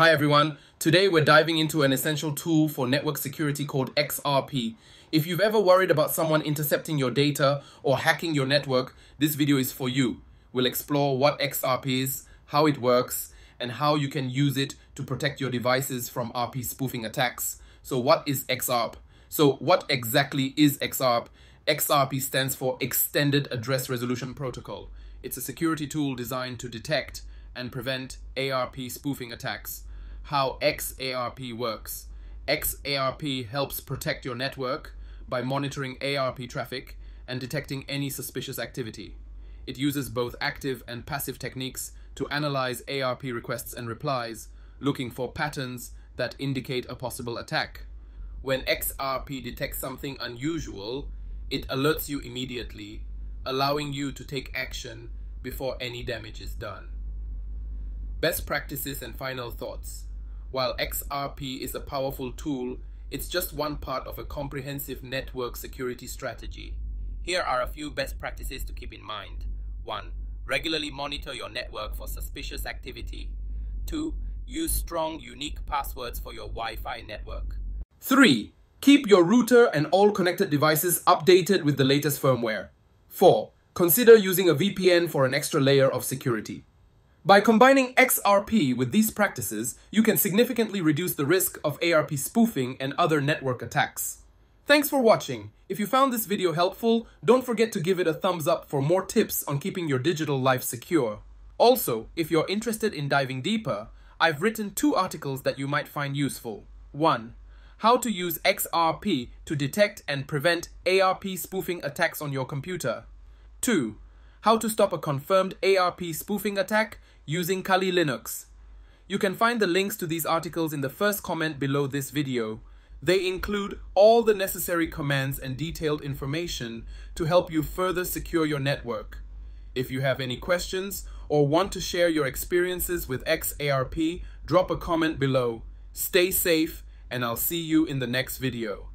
Hi everyone. Today we're diving into an essential tool for network security called XARP. If you've ever worried about someone intercepting your data or hacking your network, this video is for you. We'll explore what XARP is, how it works, and how you can use it to protect your devices from ARP spoofing attacks. So what is XARP? So what exactly is XARP? XARP stands for Extended Address Resolution Protocol. It's a security tool designed to detect and prevent ARP spoofing attacks. How XARP works. XARP helps protect your network by monitoring ARP traffic and detecting any suspicious activity. It uses both active and passive techniques to analyze ARP requests and replies, looking for patterns that indicate a possible attack. When XARP detects something unusual, it alerts you immediately, allowing you to take action before any damage is done. Best practices and final thoughts. While XARP is a powerful tool, it's just one part of a comprehensive network security strategy. Here are a few best practices to keep in mind. 1. Regularly monitor your network for suspicious activity. 2. Use strong, unique passwords for your Wi Fi network. 3. Keep your router and all connected devices updated with the latest firmware. 4. Consider using a VPN for an extra layer of security. By combining XARP with these practices, you can significantly reduce the risk of ARP spoofing and other network attacks. Thanks for watching. If you found this video helpful, don't forget to give it a thumbs up for more tips on keeping your digital life secure. Also, if you're interested in diving deeper, I've written two articles that you might find useful. 1. How to use XARP to detect and prevent ARP spoofing attacks on your computer. 2. How to stop a confirmed ARP spoofing attack using Kali Linux. You can find the links to these articles in the first comment below this video. They include all the necessary commands and detailed information to help you further secure your network. If you have any questions or want to share your experiences with XARP, drop a comment below. Stay safe and I'll see you in the next video.